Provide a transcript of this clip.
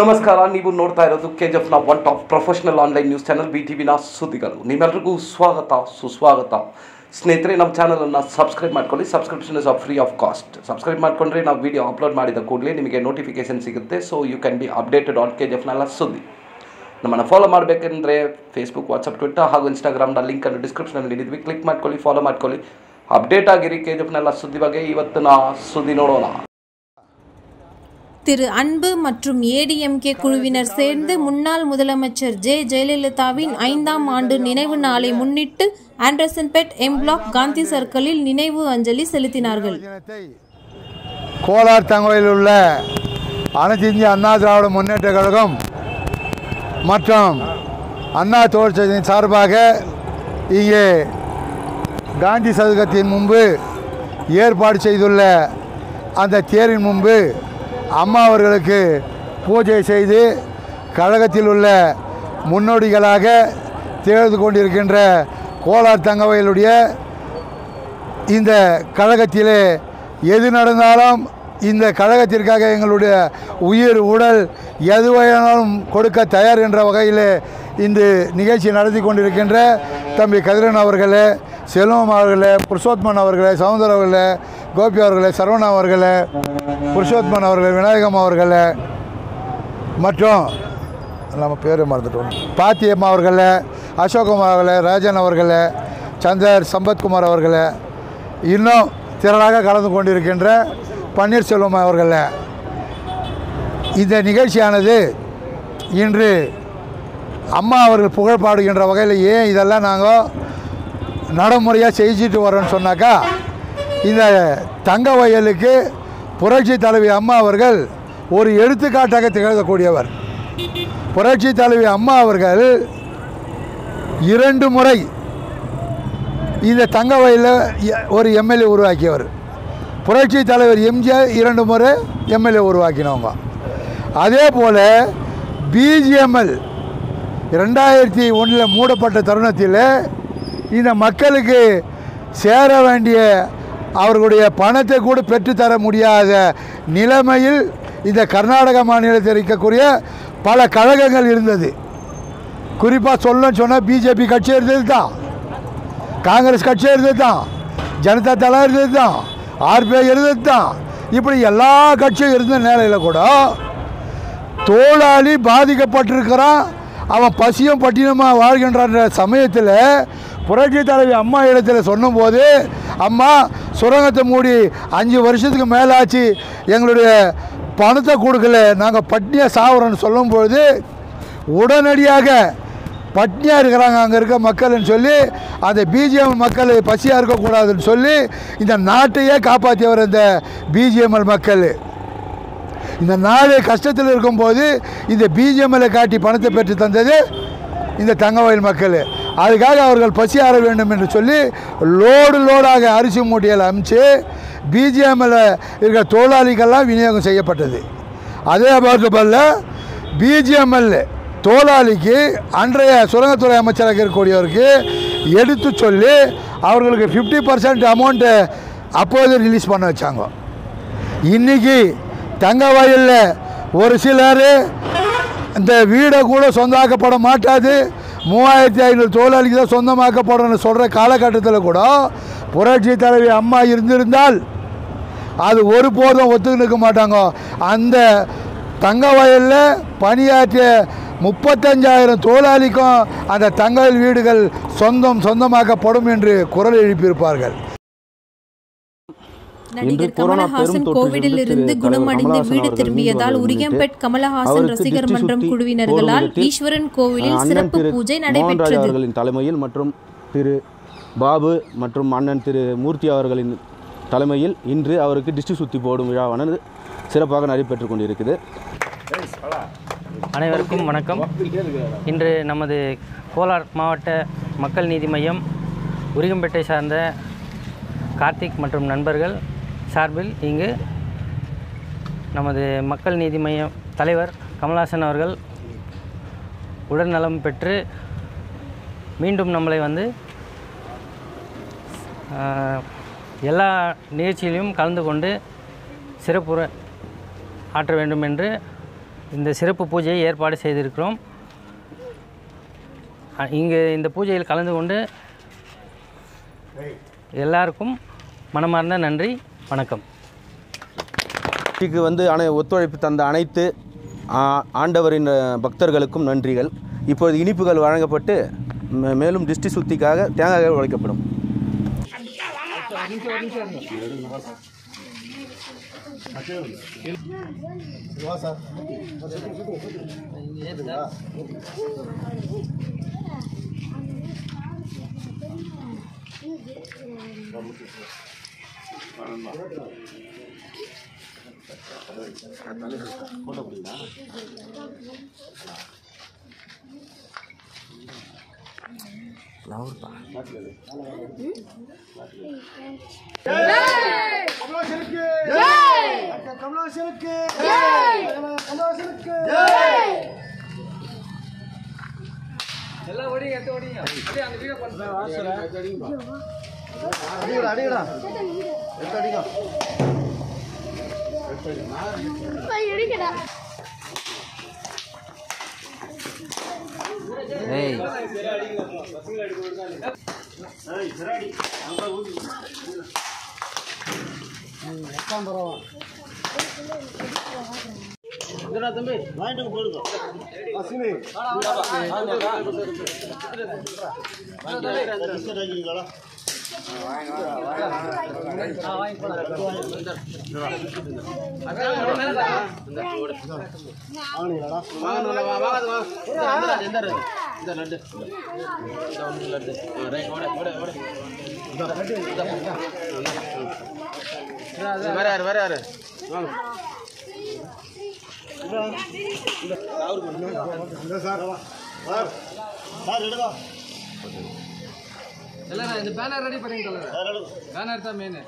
ನಮಸ್ಕಾರ, ನೀವು ನೋಡ್ತಾ ಇರೋದು K ಎಫ್ನ one top professional online news channel B T ವಿನ ಸುದ್ದಿಗಳು. ನಿಮ್ಮೆಲ್ರಿಗೂ ಸ್ವಾಗತ, ಸುಸ್ವಾಗತ. ಸ್ನೇಹಿತರೆ, ನಮ್ಮ ಚಾನಲನ್ನು ಸಬ್ಸ್ಕ್ರೈಬ್ ಮಾಡ್ಕೊಳ್ಳಿ. Subscription is of free of cost subscribe ಮಾಡ್ಕೊಂಡ್ರೆ ನಾವು ವಿಡಿಯೋ ಅಪ್ಲೋಡ್ ಮಾಡಿದ ಕೂಡಲೇ ನಿಮಗೆ ನೋಟಿಫಿಕೇಶನ್ ಸಿಗುತ್ತೆ. So you can be updated on K ಎಫ್ನೆಲ್ಲ ಸುದ್ದಿ. ನಮ್ಮನ್ನು ಫಾಲೋ ಮಾಡಬೇಕೆಂದ್ರೆ ಫೇಸ್ಬುಕ್ ವಾಟ್ಸಪ್ ಟ್ವಿಟ್ಟರ್ ಹಾಗೂ ಇನ್ಸ್ಟಾಗ್ರಾಮ್ನ ಲಿಂಕನ್ನು ಡಿಸ್ಕ್ರಿಪ್ಷನಲ್ಲಿ ನೀಡಿದ್ವಿ ಕ್ಲಿಕ್ ಮಾಡ್ಕೊಳ್ಳಿ ಫಾಲೋ ಮಾಡ್ಕೊಳ್ಳಿ ಅಪ್ಡೇಟ್ ಆಗಿರಿ ಕೆ ಎಫ್ನೆಲ್ಲ ಸುದ್ದಿ ಬಗ್ಗೆ ಇವತ್ತಿನ ಸುದ್ದಿ ನೋಡೋಣ திரு அன்பு மற்றும் ஏடிஎம்கே குழுவினர் சேர்ந்து முன்னாள் முதலமைச்சர் ஜெ ஜெயலலிதாவின் ஐந்தாம் ஆண்டு நினைவு நாளை முன்னிட்டு ஆண்டர்சன்பெட் எம் பிளாக் காந்தி சர்க்கிளில் நினைவு அஞ்சலி செலுத்தினார்கள் தினத்தை கோலார் தங்கோயில் உள்ள அனைத்து இந்திய அண்ணா திராவிட முன்னேற்ற கழகம் மற்றும் அண்ணா தொழிற்சங்கத்தின் சார்பாக இங்கே காந்தி சதுக்கத்தின் முன்பு ஏற்பாடு செய்துள்ள அந்த தேரின் முன்பு அம்மா அவர்களுக்கு பூஜை செய்து கழகத்தில் உள்ள முன்னோடிகளாக திகழ்ந்து கொண்டிருக்கின்ற கோலார் தங்கவயலுடைய இந்த கழகத்திலே எது நடந்தாலும் இந்த கழகத்திற்காக எங்களுடைய உயிர் உடல் எதுவானாலும் கொடுக்க தயார் என்ற வகையில் இந்த நிகழ்ச்சி நடத்தி கொண்டிருக்கின்ற தம்பி கதிரன் அவர்களே செல்வம் அவர்களே புருஷோத்மன் அவர்களே சவுந்தர் அவர்களே கோபி அவர்களே சரவணா அவர்களே புருஷோத்மன் அவர்களே விநாயகம் அவர்களே மற்றும் நம்ம பேரை மறந்துட்டோம். பாத்தியம்மா அவர்களே அசோக்குமார் அவர்களே ராஜன் அவர்களே சந்தர் சம்பத்குமார் அவர்களே இன்னும் திரளாக கலந்து கொண்டிருக்கின்ற பன்னீர்செல்வம் அவர்களே இந்த நிகழ்ச்சியானது இன்று அம்மா அவர்கள் புகழ் பாடுகின்ற வகையில் ஏன் இதெல்லாம் நாங்கள் நடைமுறையாக செஞ்சுட்டு வரோன்னு சொன்னாக்கா இந்த தங்க வயலுக்கு புரட்சி தலைவி அம்மா அவர்கள் ஒரு எடுத்துக்காட்டாக திகழக்கூடியவர். புரட்சி தலைவி அம்மா அவர்கள் இரண்டு முறை இந்த தங்க வயலில் ஒரு எம்எல்ஏ உருவாக்கியவர். புரட்சி தலைவர் எம்ஜிஆர் இரண்டு முறை எம்எல்ஏ உருவாக்கினவங்க. அதே போல் பிஜிஎம்எல் ரெண்டாயிரத்தி ஒன்றில் மூடப்பட்ட தருணத்தில் இந்த மக்களுக்கு சேர வேண்டிய அவர்களுடைய பணத்தை கூட பெற்றுத்தர முடியாத நிலைமையில் இந்த கர்நாடக மாநிலத்தில் இருக்கக்கூடிய பல கழகங்கள் இருந்தது. குறிப்பாக சொல்லணும்னு சொன்னால் பிஜேபி கட்சி இருந்தது தான் காங்கிரஸ் கட்சி இருந்தது தான் ஜனதா தளம் இருந்தது தான் ஆர்பிஐ இருந்தது தான் இப்படி எல்லா கட்சியும் இருந்த நிலையில் கூட தோளாளி பாதிக்கப்பட்டிருக்கிறான். அவன் பசியும் பட்டினமாக வாழ்கின்ற சமயத்தில் புரட்சி தலைவி அம்மா இடத்துல சொன்னபோது அம்மா சுரங்கத்தை மூடி அஞ்சு வருஷத்துக்கு மேலாச்சு. எங்களுடைய பணத்தை கொடுக்கல. நாங்கள் பட்னியாக சாவுறோன்னு சொல்லும்பொழுது உடனடியாக பட்னியாக இருக்கிறாங்க அங்கே இருக்க மக்கள்னு சொல்லி அந்த பிஜிஎம் மக்கள் பசியாக இருக்கக்கூடாதுன்னு சொல்லி இந்த நாட்டையே காப்பாற்றியவர் இந்த பிஜிஎம்எல் மக்கள். இந்த நாடு கஷ்டத்தில் இருக்கும்போது இந்த பிஜிஎம்எல்லை காட்டி பணத்தை பெற்று தந்தது இந்த தங்கவயல் மக்கள். அதுக்காக அவர்கள் பசி ஆற வேண்டும் என்று சொல்லி லோடு லோடாக அரிசி மூட்டையில் அமிச்சு பிஜிஎம்எல்ல இருக்கிற தொழிலாளிகள்லாம் விநியோகம் செய்யப்பட்டது. அதே போல பிஜிஎம்எல் தோலாளிக்கு அன்றைய சுரங்கத்துறை அமைச்சராக இருக்கக்கூடியவருக்கு எடுத்து சொல்லி அவர்களுக்கு ஃபிஃப்டி பர்சன்ட் அமௌண்ட்டு அப்போது ரிலீஸ் பண்ண வச்சாங்க. இன்றைக்கி தங்க வயலில் ஒரு சிலர் இந்த வீடை கூட சொந்தமாக்கப்பட மாட்டாது. மூவாயிரத்தி ஐநூறு தொழிலாளிக்கு தான் சொந்தமாக்கப்படணும்னு சொல்கிற காலகட்டத்தில் கூட புரட்சி தலைவி அம்மா இருந்திருந்தால் அது ஒருபோதும் ஒத்துக்கு நிற்க மாட்டாங்க. அந்த தங்க வயலில் பணியாற்றிய முப்பத்தஞ்சாயிரம் தொழிலாளிக்கும் அந்த தங்கல் வீடுகள் சொந்தம் சொந்தமாக்கப்படும் என்று குரல் எழுப்பியிருப்பார்கள். நடிகர் கொரோனா கமலஹாசன் கோவிடில் இருந்து குணமடைந்து வீடு திரும்பியதால் உரியம்பேட் கமலஹாசன் ரசிகர் மன்றம் குழுவினர்களால் ஈஸ்வரன் கோவிலில் சிறப்பு பூஜை நடைபெற்றது. அவர்களின் தலைமையில் மற்றும் திரு பாபு மற்றும் அண்ணன் திரு மூர்த்தி அவர்களின் தலைமையில் இன்று அவருக்கு டிஸ்டி சுத்தி போடும் விழாவானது சிறப்பாக நடைபெற்று கொண்டிருக்குது. அனைவருக்கும் வணக்கம். இன்று நமது கோலார் மாவட்ட மக்கள் நீதி மையம் உரிகம்பேட்டை சார்ந்த கார்த்திக் மற்றும் நண்பர்கள் சார்பில் இங்கு நமது மக்கள் நீதி மையம் தலைவர் கமல்ஹாசன் அவர்கள் உடல்நலம் பெற்று மீண்டும் நம்மளை வந்து எல்லா நிகழ்ச்சியிலும் கலந்து கொண்டு சிறப்புற ஆற்ற வேண்டும் என்று இந்த சிறப்பு பூஜையை ஏற்பாடு செய்திருக்கிறோம். இங்கே இந்த பூஜையில் கலந்து கொண்டு எல்லாருக்கும் மனமார்ந்த நன்றி வணக்கம். இதுக்கு வந்து அனை ஒத்துழைப்பு தந்த அனைத்து ஆ, ஆண்டவரின் பக்தர்களுக்கும் நன்றிகள். இப்பொழுது இனிப்புகள் வழங்கப்பட்டு மே- மேலும் திருஷ்டி சுத்திக்காக தேங்காய்கள் உழைக்கப்படும் போட்டோ புரியுதா நவர்பா ஜெய் அம்மா செருக்கு ஜெய் கமலவாசனுக்கு கமலவாசனுக்கு எல்லாம் ஓடிங்க எத்த ஓடிங்க. அப்படியே அந்த வீடியோ பண்ணுறேன் அடிங்கடா எத்த தம்பி வாங்கிட்டு போடுங்க அசினி வாங்கிக்கிறீங்களா வராரு வராரு. எல்லாரும் இந்த பேனர் ரெடி பண்ணிங்க பேனர் தான் மெயின்